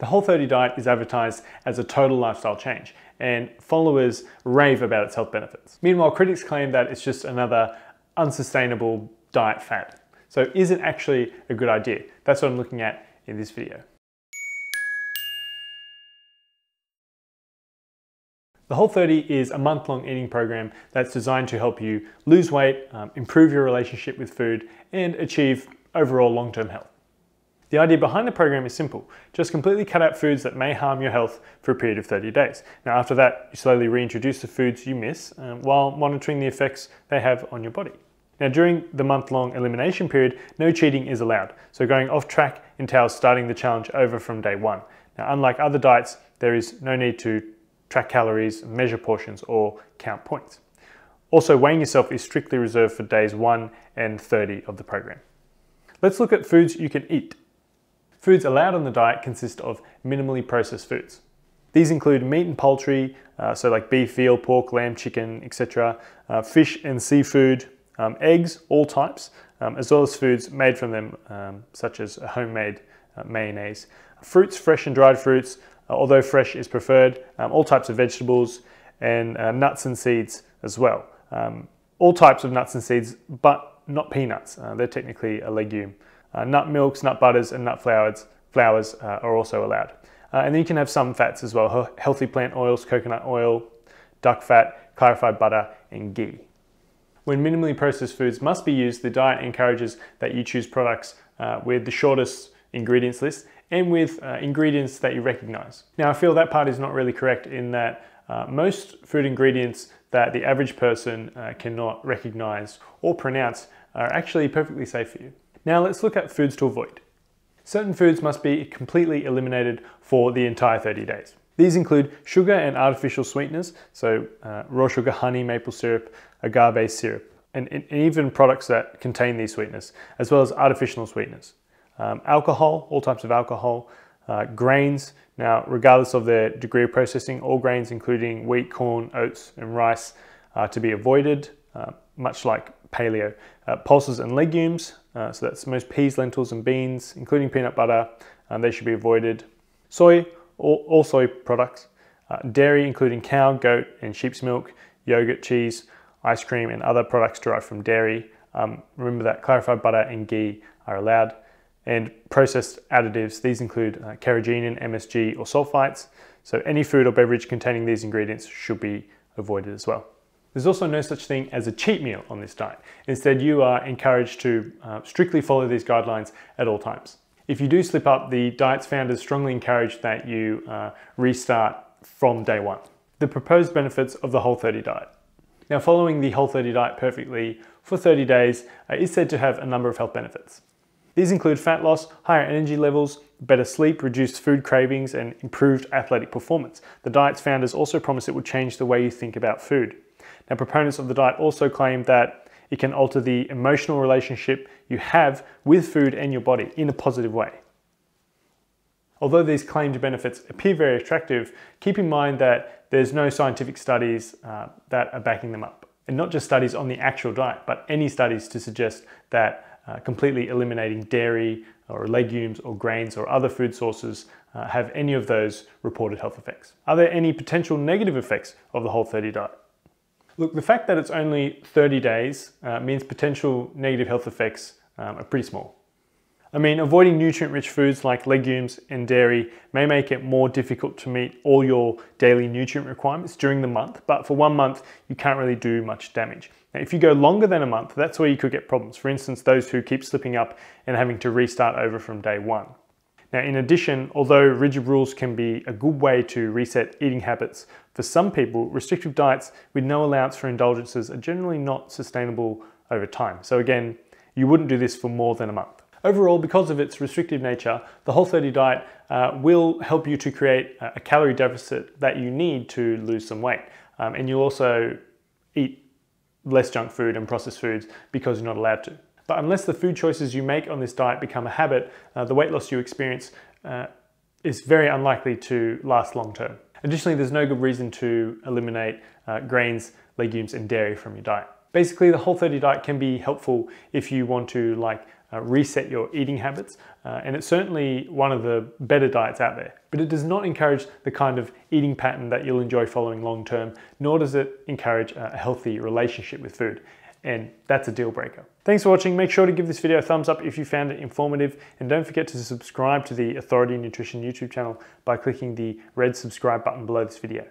The Whole30 diet is advertised as a total lifestyle change, and followers rave about its health benefits. Meanwhile, critics claim that it's just another unsustainable diet fad. So is it actually a good idea? That's what I'm looking at in this video. The Whole30 is a month-long eating program that's designed to help you lose weight, um, improve your relationship with food, and achieve overall long-term health. The idea behind the program is simple. Just completely cut out foods that may harm your health for a period of 30 days. Now after that, you slowly reintroduce the foods you miss um, while monitoring the effects they have on your body. Now during the month-long elimination period, no cheating is allowed. So going off track entails starting the challenge over from day one. Now unlike other diets, there is no need to track calories, measure portions, or count points. Also, weighing yourself is strictly reserved for days 1 and 30 of the program. Let's look at foods you can eat. Foods allowed on the diet consist of minimally processed foods. These include meat and poultry, uh, so like beef, veal, pork, lamb, chicken, etc., uh, fish and seafood, um, eggs, all types, um, as well as foods made from them, um, such as homemade uh, mayonnaise. Fruits, fresh and dried fruits, uh, although fresh is preferred, um, all types of vegetables, and uh, nuts and seeds as well. Um, all types of nuts and seeds, but not peanuts. Uh, they're technically a legume. Uh, nut milks, nut butters, and nut flours, flours uh, are also allowed. Uh, and then you can have some fats as well, healthy plant oils, coconut oil, duck fat, clarified butter, and ghee. When minimally processed foods must be used, the diet encourages that you choose products uh, with the shortest ingredients list and with uh, ingredients that you recognize. Now, I feel that part is not really correct in that uh, most food ingredients that the average person cannot recognize or pronounce are actually perfectly safe for you. Now let's look at foods to avoid. Certain foods must be completely eliminated for the entire 30 days. These include sugar and artificial sweeteners, so uh, raw sugar, honey, maple syrup, agave syrup, and, and, even products that contain these sweeteners, as well as artificial sweeteners. Um, alcohol, all types of alcohol, uh, grains, now regardless of their degree of processing, all grains including wheat, corn, oats, and rice are to be avoided, uh, much like paleo. Uh, pulses and legumes, uh, so that's most peas, lentils, and beans, including peanut butter, um, they should be avoided. Soy, all, all soy products. Uh, dairy, including cow, goat, and sheep's milk, yogurt, cheese, ice cream, and other products derived from dairy. Um, remember that clarified butter and ghee are allowed. And processed additives, these include uh, carrageenan, MSG, or sulfites. So any food or beverage containing these ingredients should be avoided as well. There's also no such thing as a cheat meal on this diet. Instead, you are encouraged to uh, strictly follow these guidelines at all times. If you do slip up, the diet's founders strongly encourage that you uh, restart from day one. The proposed benefits of the Whole30 diet. Now, following the Whole30 diet perfectly for 30 days uh, is said to have a number of health benefits. These include fat loss, higher energy levels, better sleep, reduced food cravings, and improved athletic performance. The diet's founders also promise it will change the way you think about food. Now, proponents of the diet also claim that it can alter the emotional relationship you have with food and your body in a positive way. Although these claimed benefits appear very attractive, keep in mind that there's no scientific studies uh, that are backing them up. And not just studies on the actual diet, but any studies to suggest that uh, completely eliminating dairy or legumes or grains or other food sources uh, have any of those reported health effects. Are there any potential negative effects of the Whole30 diet? Look, the fact that it's only 30 days uh, means potential negative health effects um, are pretty small. I mean, avoiding nutrient-rich foods like legumes and dairy may make it more difficult to meet all your daily nutrient requirements during the month, but for one month, you can't really do much damage. Now, if you go longer than a month, that's where you could get problems. For instance, those who keep slipping up and having to restart over from day one. Now, in addition, although rigid rules can be a good way to reset eating habits, for some people, restrictive diets with no allowance for indulgences are generally not sustainable over time. So again, you wouldn't do this for more than a month. Overall, because of its restrictive nature, the Whole30 diet uh, will help you to create a calorie deficit that you need to lose some weight. Um, and you'll also eat less junk food and processed foods because you're not allowed to. But unless the food choices you make on this diet become a habit, uh, the weight loss you experience uh, is very unlikely to last long term. Additionally, there's no good reason to eliminate uh, grains, legumes, and dairy from your diet. Basically, the Whole30 diet can be helpful if you want to like uh, reset your eating habits, uh, and it's certainly one of the better diets out there. But it does not encourage the kind of eating pattern that you'll enjoy following long term, nor does it encourage a healthy relationship with food. And that's a deal breaker. Thanks for watching. Make sure to give this video a thumbs up if you found it informative. And don't forget to subscribe to the Authority Nutrition YouTube channel by clicking the red subscribe button below this video.